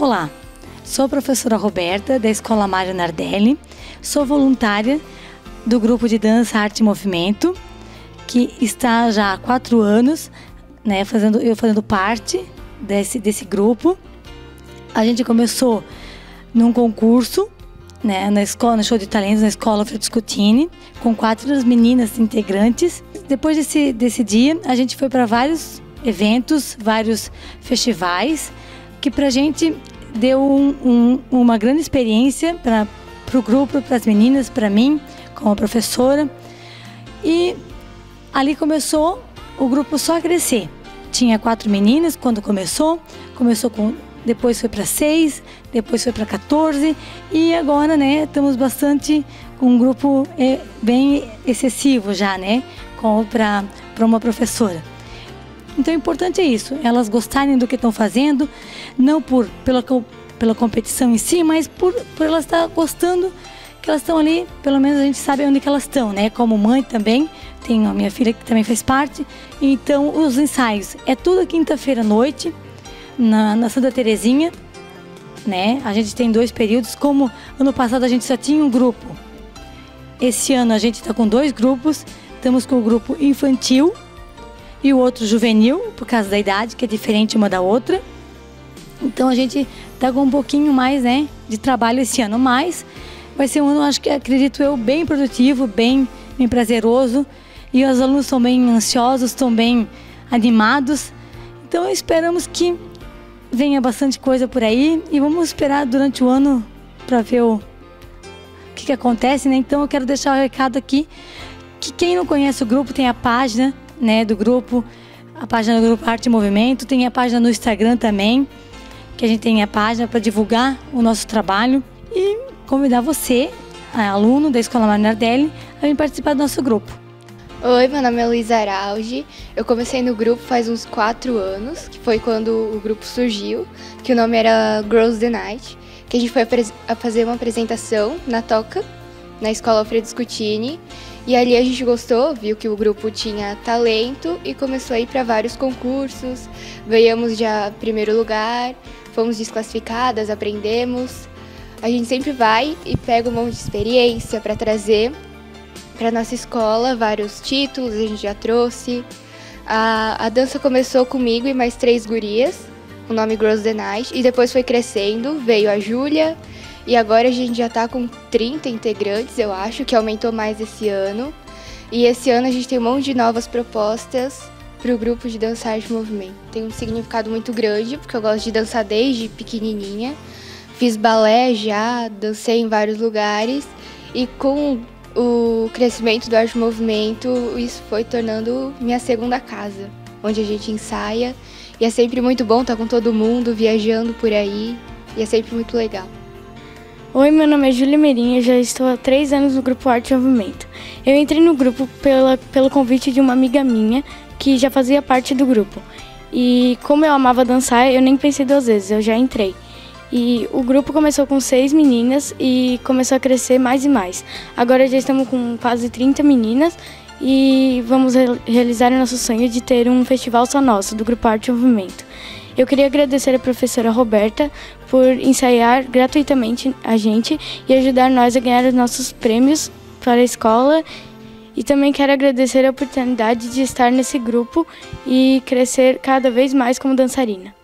Olá, sou a professora Roberta da Escola Mário Nardelli, sou voluntária do grupo de dança, arte e movimento, que está já há quatro anos, né, fazendo, eu fazendo parte desse, desse grupo. A gente começou num concurso né, na escola, no show de talentos, na escola Fredescutini, com quatro meninas integrantes. Depois desse, desse dia, a gente foi para vários eventos, vários festivais, que para a gente deu um, um, uma grande experiência para o grupo, para as meninas, para mim, como professora. E ali começou o grupo só a crescer. Tinha quatro meninas quando começou, começou com depois foi para 6, depois foi para 14 e agora, né, estamos bastante com um grupo é, bem excessivo já, né, para para uma professora. Então, o importante é isso, elas gostarem do que estão fazendo, não por pela pela competição em si, mas por, por elas estar gostando que elas estão ali, pelo menos a gente sabe onde que elas estão, né? Como mãe também, tenho a minha filha que também faz parte. Então, os ensaios é tudo quinta-feira à noite na, na Santa Terezinha, né? A gente tem dois períodos, como ano passado a gente só tinha um grupo. Esse ano a gente está com dois grupos, estamos com o grupo infantil e o outro juvenil, por causa da idade, que é diferente uma da outra. Então a gente está com um pouquinho mais né, de trabalho esse ano, mas vai ser um ano, acho que acredito eu, bem produtivo, bem, bem prazeroso. E os alunos estão bem ansiosos, estão bem animados. Então esperamos que venha bastante coisa por aí e vamos esperar durante o ano para ver o que, que acontece, né? Então eu quero deixar o recado aqui que quem não conhece o grupo tem a página, né, do grupo, a página do grupo Arte e Movimento, tem a página no Instagram também, que a gente tem a página para divulgar o nosso trabalho e convidar você, aluno da Escola Marinardelli, a vir participar do nosso grupo. Oi, meu nome é Luísa Arauge. Eu comecei no grupo faz uns quatro anos, que foi quando o grupo surgiu, que o nome era Girls the Night, que a gente foi a fazer uma apresentação na Toca, na escola Alfredo Scutini, e ali a gente gostou, viu que o grupo tinha talento e começou a ir para vários concursos. Ganhamos já primeiro lugar, fomos desclassificadas, aprendemos. A gente sempre vai e pega um monte de experiência para trazer para nossa escola vários títulos, a gente já trouxe. A, a dança começou comigo e mais três gurias, o nome Girls the Night, e depois foi crescendo, veio a Júlia, e agora a gente já está com 30 integrantes, eu acho, que aumentou mais esse ano. E esse ano a gente tem um monte de novas propostas para o grupo de dançar de movimento. Tem um significado muito grande, porque eu gosto de dançar desde pequenininha. Fiz balé já, dancei em vários lugares e com o crescimento do arte movimento, isso foi tornando minha segunda casa, onde a gente ensaia. E é sempre muito bom estar com todo mundo, viajando por aí, e é sempre muito legal. Oi, meu nome é Júlia Meirinha, já estou há três anos no grupo Arte Movimento. Eu entrei no grupo pela, pelo convite de uma amiga minha que já fazia parte do grupo. E como eu amava dançar, eu nem pensei duas vezes, eu já entrei. E o grupo começou com seis meninas e começou a crescer mais e mais. Agora já estamos com quase 30 meninas e vamos realizar o nosso sonho de ter um festival só nosso, do Grupo Arte e Movimento. Eu queria agradecer a professora Roberta por ensaiar gratuitamente a gente e ajudar nós a ganhar os nossos prêmios para a escola. E também quero agradecer a oportunidade de estar nesse grupo e crescer cada vez mais como dançarina.